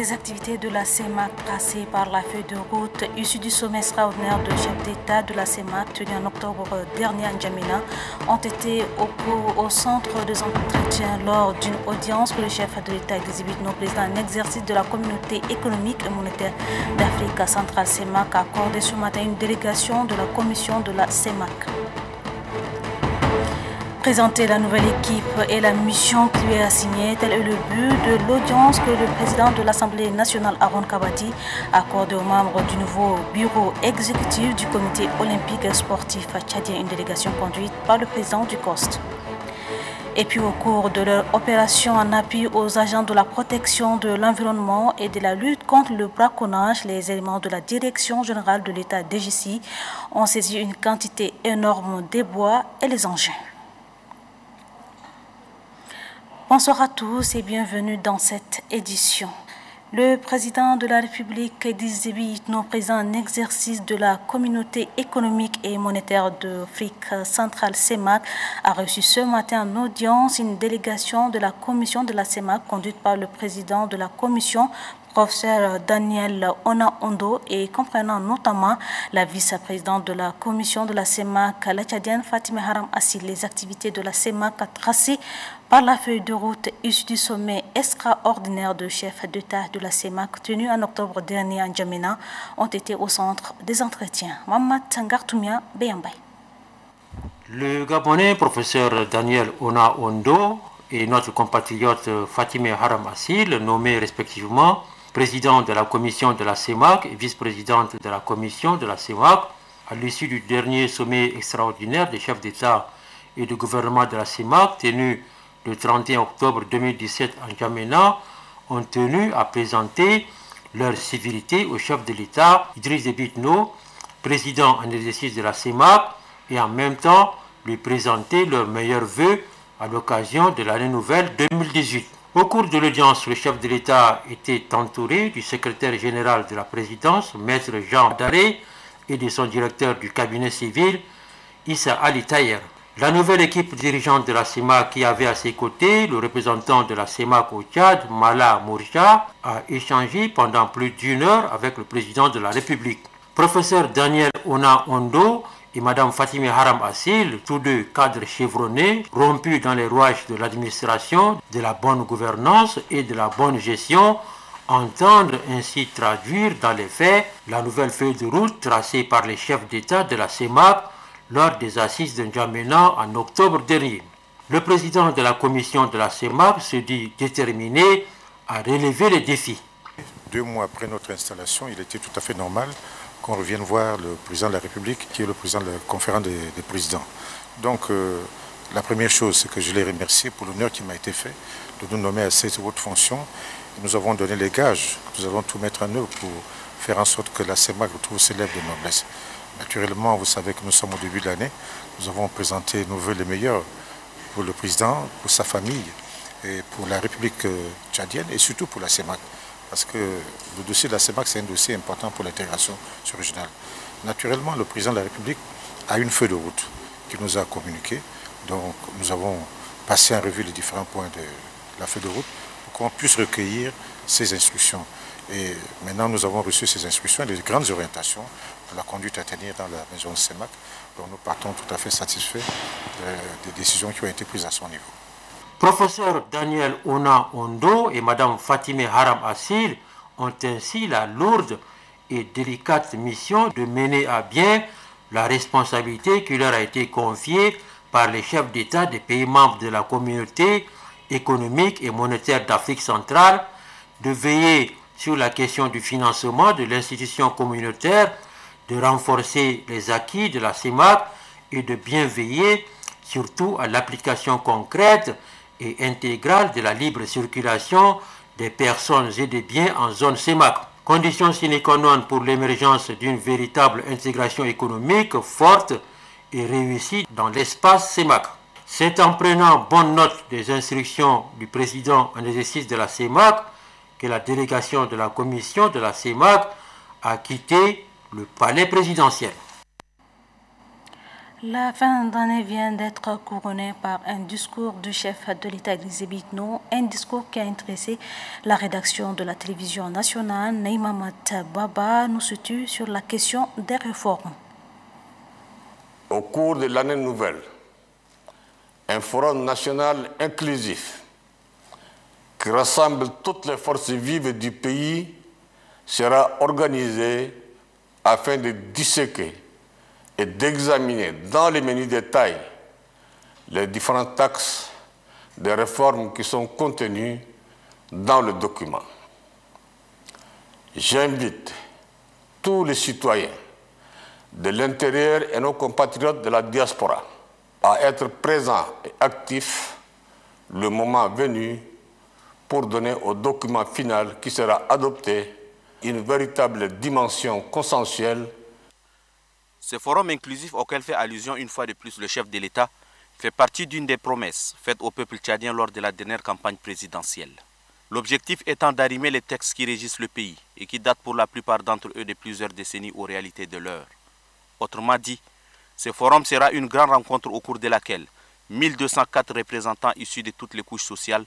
les activités de la CEMAC tracées par la feuille de route issue du sommet extraordinaire de chef d'État de la CEMAC tenu en octobre dernier à N'Djamena ont été au, centre des entretiens lors d'une audience que le chef de l'État exhibite nos présidents en exercice de la communauté économique et monétaire d'Afrique centrale CEMAC a accordé ce matin une délégation de la commission de la CEMAC. Présenter la nouvelle équipe et la mission qui lui est assignée, tel est le but de l'audience que le président de l'Assemblée nationale, Aaron Kabadi, a accordé aux membres du nouveau bureau exécutif du comité olympique sportif tchadien, une délégation conduite par le président du COST. Et puis au cours de leur opération en appui aux agents de la protection de l'environnement et de la lutte contre le braconnage, les éléments de la Direction générale de l'État DGC ont saisi une quantité énorme de bois et les engins. Bonsoir à tous et bienvenue dans cette édition. Le président de la République, Edith nos présents en exercice de la communauté économique et monétaire d'Afrique centrale CEMAC, a reçu ce matin en audience une délégation de la commission de la CEMAC conduite par le président de la commission professeur Daniel Ona Ondo et comprenant notamment la vice-présidente de la commission de la CEMAC, la Tchadienne Fatima Haram Assil. Les activités de la CEMAC tracées par la feuille de route issue du sommet extraordinaire de chef d'État de la CEMAC tenu en octobre dernier en Djamena ont été au centre des entretiens. Mamad Tangartoumia Beyambay. Le Gabonais professeur Daniel Ona Ondo et notre compatriote Fatima Haram Assil, nommés respectivement président de la commission de la CEMAC et vice-présidente de la commission de la CEMAC, à l'issue du dernier sommet extraordinaire des chefs d'État et de gouvernement de la CEMAC tenu le 31 octobre 2017 en Djamena, ont tenu à présenter leur civilité au chef de l'État, Idriss Déby président en exercice de la CEMAC, et en même temps lui présenter leurs meilleurs vœux à l'occasion de l'année nouvelle 2018. Au cours de l'audience, le chef de l'État était entouré du secrétaire général de la présidence, maître Jean Daré, et de son directeur du cabinet civil, Issa Ali Tayer. La nouvelle équipe dirigeante de la CEMAC qui avait à ses côtés le représentant de la CEMAC au Tchad, Mala Mourja, a échangé pendant plus d'une heure avec le président de la République. Professeur Daniel Ona Ondo et Mme Fatime Haram Assil, tous deux cadres chevronnés, rompus dans les rouages de l'administration, de la bonne gouvernance et de la bonne gestion, entendent ainsi traduire dans les faits la nouvelle feuille de route tracée par les chefs d'État de la CEMAC lors des assises de N'Djamena en octobre dernier. Le président de la commission de la CEMAC se dit déterminé à relever les défis. Deux mois après notre installation, il était tout à fait normal qu'on revienne voir le président de la République, qui est le président de la conférence des, présidents. Donc, euh, la première chose, c'est que je les remercie pour l'honneur qui m'a été fait de nous nommer à cette haute fonction. nous avons donné les gages, nous allons tout mettre en œuvre pour faire en sorte que la CEMAC retrouve ses lèvres de noblesse. Naturellement, vous savez que nous sommes au début de l'année. Nous avons présenté nos voeux les meilleurs pour le président, pour sa famille, et pour la République euh, tchadienne et surtout pour la CEMAC parce que le dossier de la CEMAC, c'est un dossier important pour l'intégration régionale. Naturellement, le président de la République a une feuille de route qu'il nous a communiquée. Donc, nous avons passé en revue les différents points de la feuille de route pour qu'on puisse recueillir ces instructions. Et maintenant, nous avons reçu ces instructions et les grandes orientations pour la conduite à tenir dans la maison de CEMAC. Donc, nous partons tout à fait satisfaits des décisions qui ont été prises à son niveau. Professeur Daniel Ona Ondo et Madame Fatime Haram Assil ont ainsi la lourde et délicate mission de mener à bien la responsabilité qui leur a été confiée par les chefs d'État des pays membres de la communauté économique et monétaire d'Afrique centrale, de veiller sur la question du financement de l'institution communautaire, de renforcer les acquis de la CEMAC et de bien veiller surtout à l'application concrète et intégrale de la libre circulation des personnes et des biens en zone CEMAC. Condition sine qua non pour l'émergence d'une véritable intégration économique forte et réussie dans l'espace CEMAC. C'est en prenant bonne note des instructions du président en exercice de la CEMAC que la délégation de la commission de la CEMAC a quitté le palais présidentiel. La fin d'année vient d'être couronnée par un discours du chef de l'État Elisabeth un discours qui a intéressé la rédaction de la télévision nationale. Neymama Baba nous situe sur la question des réformes. Au cours de l'année nouvelle, un forum national inclusif qui rassemble toutes les forces vives du pays sera organisé afin de disséquer et d'examiner dans les menus détails les différents axes des réformes qui sont contenus dans le document. J'invite tous les citoyens de l'intérieur et nos compatriotes de la diaspora à être présents et actifs le moment venu pour donner au document final qui sera adopté une véritable dimension consensuelle ce forum inclusif auquel fait allusion une fois de plus le chef de l'État fait partie d'une des promesses faites au peuple tchadien lors de la dernière campagne présidentielle. L'objectif étant d'arrimer les textes qui régissent le pays et qui datent pour la plupart d'entre eux de plusieurs décennies aux réalités de l'heure. Autrement dit, ce forum sera une grande rencontre au cours de laquelle 1204 représentants issus de toutes les couches sociales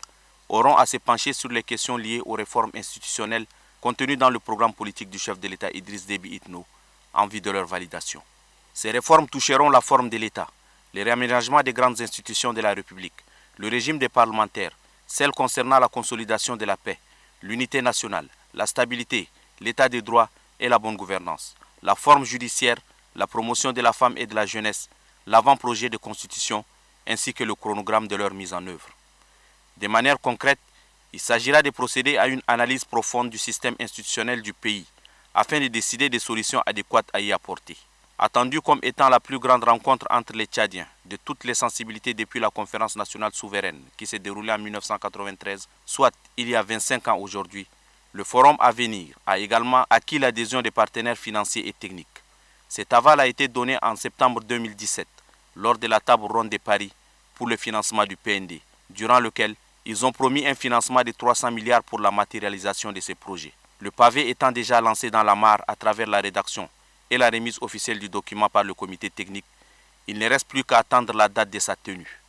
auront à se pencher sur les questions liées aux réformes institutionnelles contenues dans le programme politique du chef de l'État Idriss Déby Itno en vue de leur validation. Ces réformes toucheront la forme de l'État, les réaménagements des grandes institutions de la République, le régime des parlementaires, celles concernant la consolidation de la paix, l'unité nationale, la stabilité, l'état des droits et la bonne gouvernance, la forme judiciaire, la promotion de la femme et de la jeunesse, l'avant-projet de constitution ainsi que le chronogramme de leur mise en œuvre. De manière concrète, il s'agira de procéder à une analyse profonde du système institutionnel du pays afin de décider des solutions adéquates à y apporter attendu comme étant la plus grande rencontre entre les Tchadiens de toutes les sensibilités depuis la conférence nationale souveraine qui s'est déroulée en 1993, soit il y a 25 ans aujourd'hui, le forum à venir a également acquis l'adhésion des partenaires financiers et techniques. Cet aval a été donné en septembre 2017 lors de la table ronde de Paris pour le financement du PND, durant lequel ils ont promis un financement de 300 milliards pour la matérialisation de ces projets. Le pavé étant déjà lancé dans la mare à travers la rédaction et la remise officielle du document par le comité technique, il ne reste plus qu'à attendre la date de sa tenue.